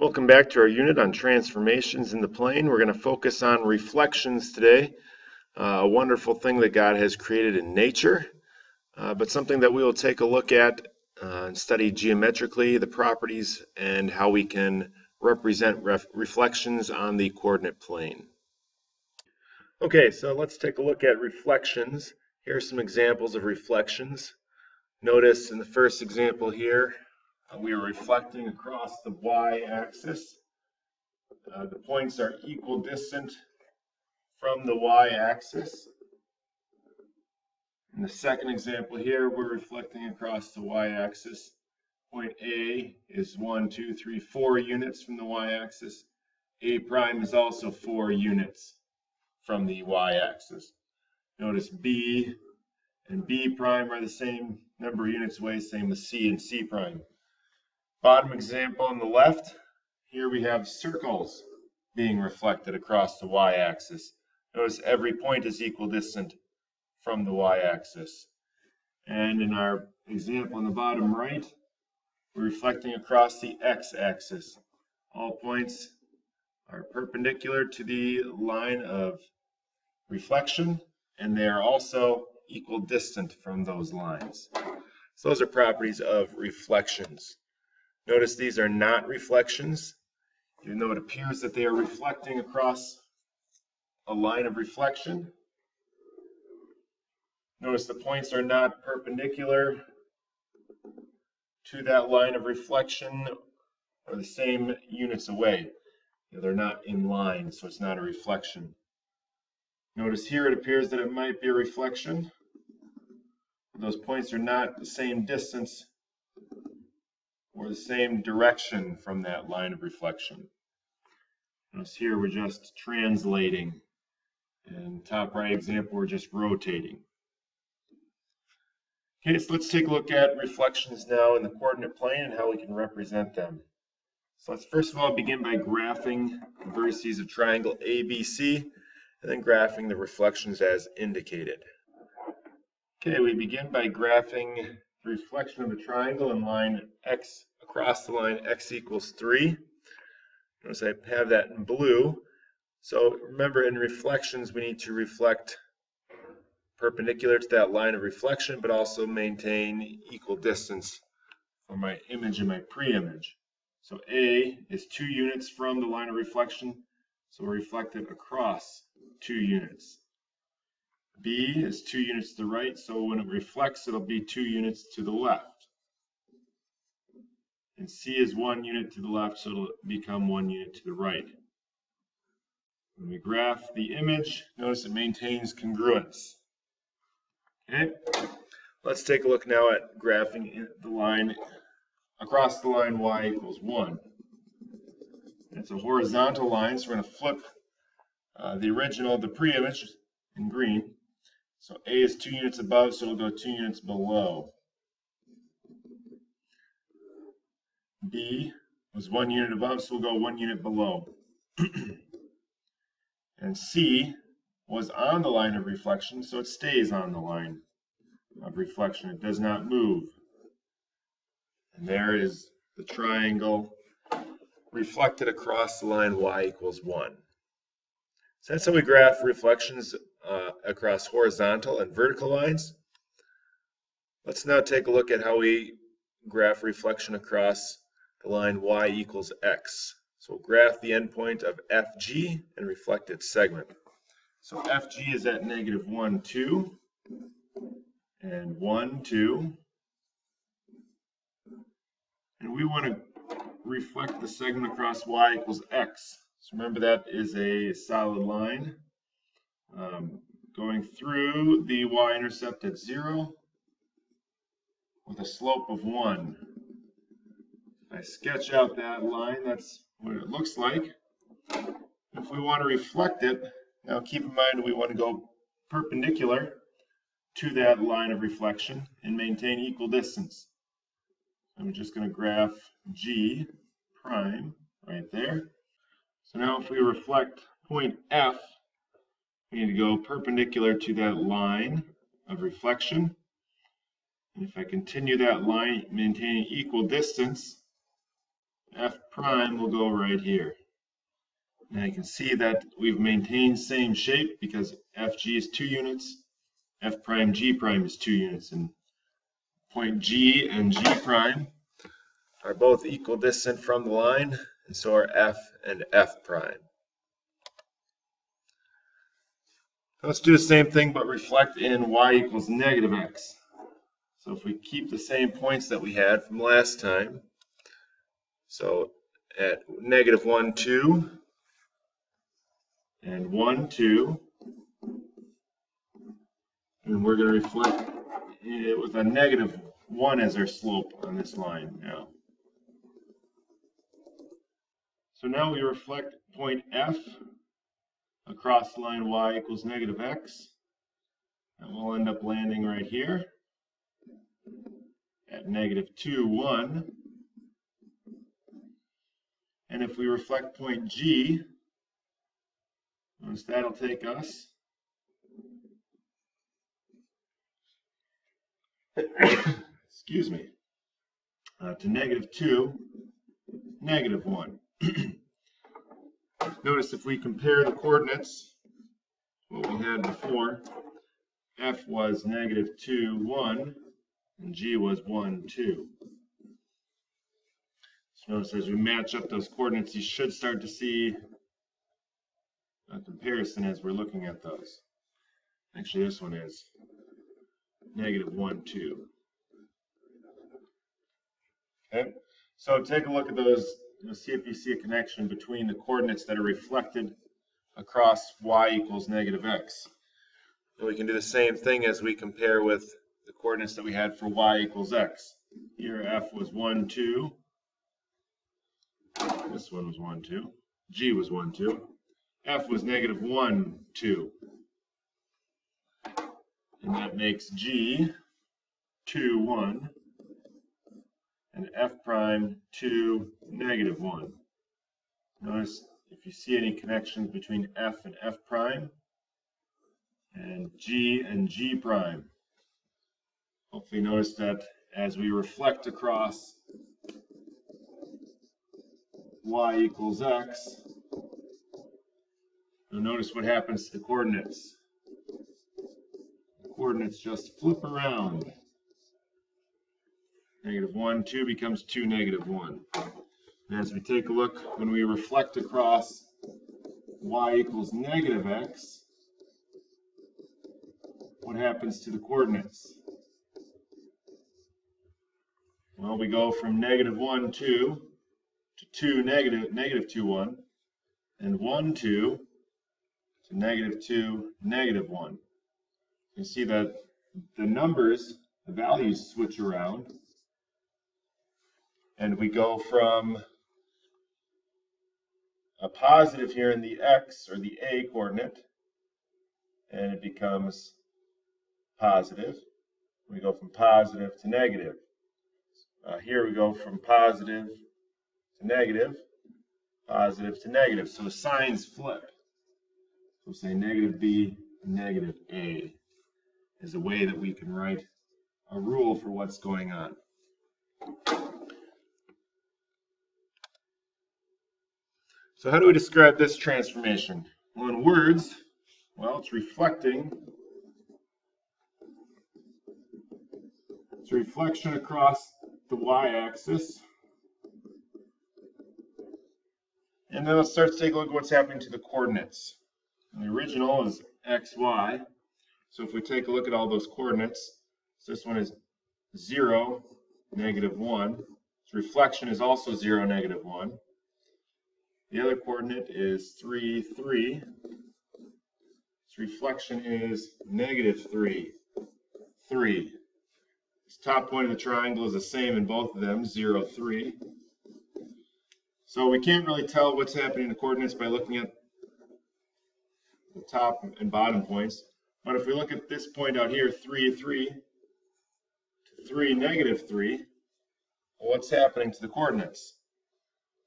Welcome back to our unit on transformations in the plane. We're going to focus on reflections today, uh, a wonderful thing that God has created in nature, uh, but something that we will take a look at uh, and study geometrically, the properties, and how we can represent ref reflections on the coordinate plane. Okay, so let's take a look at reflections. Here are some examples of reflections. Notice in the first example here, uh, we are reflecting across the y-axis. Uh, the points are equidistant from the y-axis. In the second example here, we're reflecting across the y-axis. Point A is 1, 2, 3, 4 units from the y-axis. A prime is also 4 units from the y-axis. Notice B and B prime are the same number of units away, same as C and C prime. Bottom example on the left, here we have circles being reflected across the y-axis. Notice every point is equidistant from the y-axis. And in our example on the bottom right, we're reflecting across the x-axis. All points are perpendicular to the line of reflection, and they are also equidistant from those lines. So those are properties of reflections. Notice these are not reflections, even though it appears that they are reflecting across a line of reflection. Notice the points are not perpendicular to that line of reflection or the same units away. They're not in line, so it's not a reflection. Notice here it appears that it might be a reflection. Those points are not the same distance or the same direction from that line of reflection. Notice here we're just translating. And top right example, we're just rotating. Okay, so let's take a look at reflections now in the coordinate plane and how we can represent them. So let's first of all begin by graphing the vertices of triangle ABC and then graphing the reflections as indicated. Okay, we begin by graphing the reflection of the triangle in line x across the line x equals 3. Notice I have that in blue. So remember in reflections we need to reflect perpendicular to that line of reflection but also maintain equal distance for my image and my pre-image. So A is 2 units from the line of reflection, so we're reflected across 2 units. B is 2 units to the right, so when it reflects it'll be 2 units to the left and C is one unit to the left, so it'll become one unit to the right. When we graph the image, notice it maintains congruence. Okay, let's take a look now at graphing the line across the line y equals 1. It's a horizontal line, so we're going to flip uh, the original, the pre-image in green. So A is 2 units above, so it'll go 2 units below. B was one unit above, so we'll go one unit below. and C was on the line of reflection, so it stays on the line of reflection. It does not move. And there is the triangle reflected across the line y equals 1. So that's how we graph reflections uh, across horizontal and vertical lines. Let's now take a look at how we graph reflection across the line y equals x. So we'll graph the endpoint of FG and reflect its segment. So FG is at negative 1, 2, and 1, 2. And we want to reflect the segment across y equals x. So remember that is a solid line um, going through the y-intercept at 0 with a slope of 1. I sketch out that line, that's what it looks like. If we want to reflect it, now keep in mind we want to go perpendicular to that line of reflection and maintain equal distance. I'm just going to graph G prime right there. So now if we reflect point F, we need to go perpendicular to that line of reflection. And if I continue that line, maintaining equal distance, f prime will go right here. Now you can see that we've maintained same shape because fg is two units, f prime g prime is two units, and point G and G prime are both equal distant from the line, and so are f and f prime. Let's do the same thing but reflect in y equals negative x. So if we keep the same points that we had from last time, so at negative 1, 2, and 1, 2, and we're going to reflect it with a negative 1 as our slope on this line now. So now we reflect point F across line y equals negative x. And we'll end up landing right here at negative 2, 1. And if we reflect point G, notice that'll take us excuse me, uh, to negative 2, negative 1. Notice if we compare the coordinates, what we had before, f was negative 2, 1, and g was 1, 2. Notice as we match up those coordinates, you should start to see a comparison as we're looking at those. Actually, this one is negative 1, 2. Okay, so take a look at those, you know, see if you see a connection between the coordinates that are reflected across y equals negative x. And we can do the same thing as we compare with the coordinates that we had for y equals x. Here f was 1, 2. This one was 1, 2. g was 1, 2. f was negative 1, 2. And that makes g 2, 1 and f prime 2, negative 1. Notice if you see any connections between f and f prime, and g and g prime. Hopefully notice that as we reflect across y equals x, you'll notice what happens to the coordinates. The coordinates just flip around. Negative 1, 2 becomes 2, negative 1. And as we take a look, when we reflect across y equals negative x, what happens to the coordinates? Well, we go from negative 1, 2 to 2, negative, negative 2, 1, and 1, 2 to negative 2, negative 1. You see that the numbers, the values switch around, and we go from a positive here in the x or the a coordinate and it becomes positive. We go from positive to negative. Uh, here we go from positive to negative, positive to negative. So the signs flip. So say negative b, negative a is a way that we can write a rule for what's going on. So how do we describe this transformation? Well, in words, well, it's reflecting. It's a reflection across the y-axis. And then let's start to take a look at what's happening to the coordinates. The original is x, y. So if we take a look at all those coordinates, so this one is 0, negative 1. Its reflection is also 0, negative 1. The other coordinate is 3, 3. Its reflection is negative 3, 3. This top point of the triangle is the same in both of them, 0, 3. So we can't really tell what's happening in the coordinates by looking at the top and bottom points. But if we look at this point out here, 3, 3, 3, negative 3, well, what's happening to the coordinates?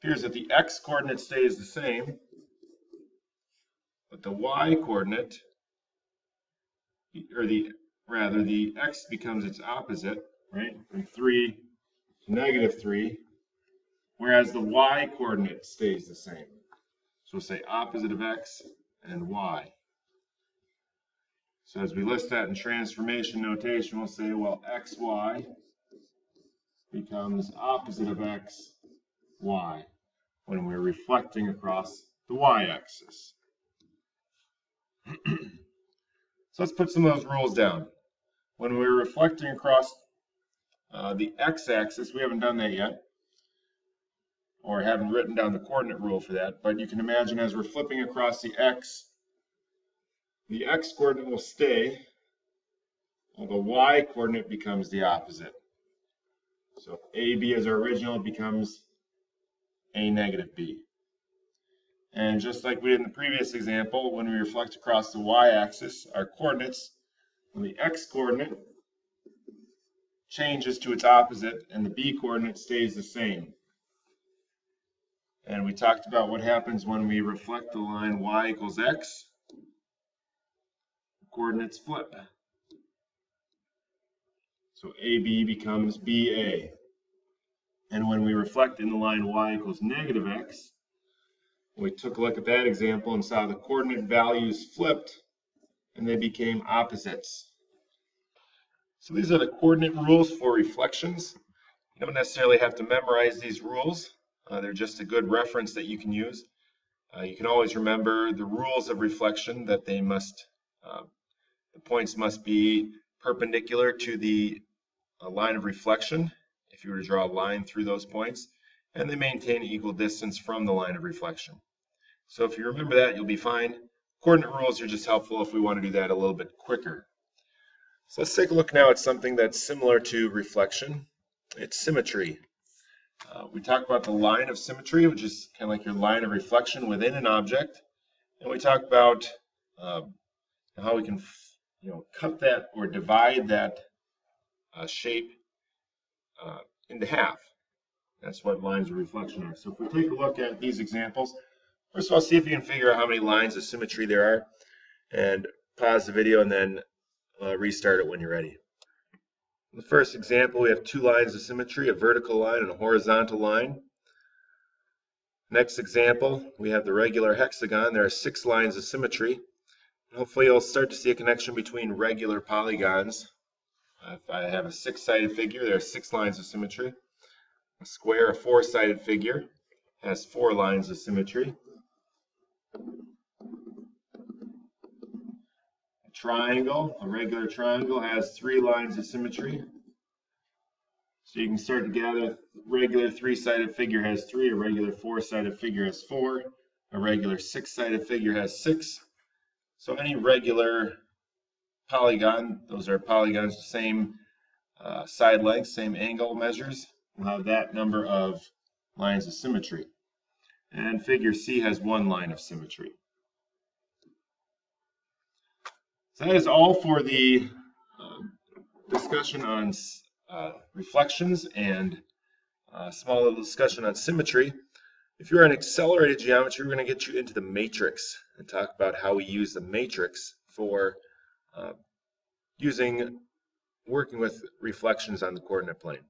appears that the x coordinate stays the same, but the y coordinate, or the rather the x becomes its opposite, right? From 3 to negative 3, whereas the y coordinate stays the same. So we'll say opposite of x and y. So as we list that in transformation notation, we'll say, well, xy becomes opposite of x, y, when we're reflecting across the y-axis. so let's put some of those rules down. When we're reflecting across uh, the x-axis, we haven't done that yet, or haven't written down the coordinate rule for that, but you can imagine as we're flipping across the x, the x coordinate will stay, while the y coordinate becomes the opposite. So AB as our original becomes A negative B. And just like we did in the previous example, when we reflect across the y-axis, our coordinates, when the x-coordinate changes to its opposite and the b coordinate stays the same. And we talked about what happens when we reflect the line y equals x. Coordinates flip. So AB becomes BA. And when we reflect in the line y equals negative x, we took a look at that example and saw the coordinate values flipped and they became opposites. So these are the coordinate rules for reflections. You don't necessarily have to memorize these rules. Uh, they're just a good reference that you can use. Uh, you can always remember the rules of reflection that they must, uh, the points must be perpendicular to the uh, line of reflection if you were to draw a line through those points, and they maintain equal distance from the line of reflection. So if you remember that, you'll be fine. Coordinate rules are just helpful if we want to do that a little bit quicker. So let's take a look now at something that's similar to reflection. It's symmetry. Uh, we talk about the line of symmetry, which is kind of like your line of reflection within an object. And we talk about uh, how we can you know, cut that or divide that uh, shape uh, into half. That's what lines of reflection are. So if we take a look at these examples, first of all, see if you can figure out how many lines of symmetry there are, and pause the video and then uh, restart it when you're ready. The first example, we have two lines of symmetry, a vertical line and a horizontal line. Next example, we have the regular hexagon. There are six lines of symmetry. Hopefully you'll start to see a connection between regular polygons if I have a six-sided figure, there are six lines of symmetry. A square, a four-sided figure, has four lines of symmetry. Triangle, a regular triangle, has three lines of symmetry. So you can start to gather regular three-sided figure has three, a regular four-sided figure has four, a regular six-sided figure has six. So any regular polygon, those are polygons, same uh, side length, same angle measures. We'll have that number of lines of symmetry. And figure C has one line of symmetry. So that is all for the uh, discussion on uh, reflections and a uh, small little discussion on symmetry. If you're in accelerated geometry, we're going to get you into the matrix and talk about how we use the matrix for uh, using working with reflections on the coordinate plane.